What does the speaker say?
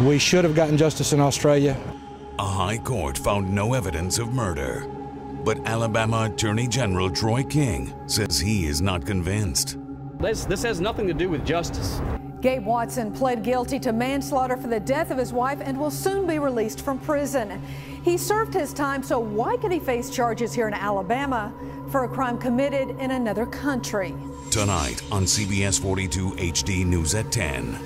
We should have gotten justice in Australia. A high court found no evidence of murder. But Alabama Attorney General Troy King says he is not convinced. This, this has nothing to do with justice. Gabe Watson pled guilty to manslaughter for the death of his wife and will soon be released from prison. He served his time, so why could he face charges here in Alabama for a crime committed in another country? Tonight on CBS 42 HD News at 10.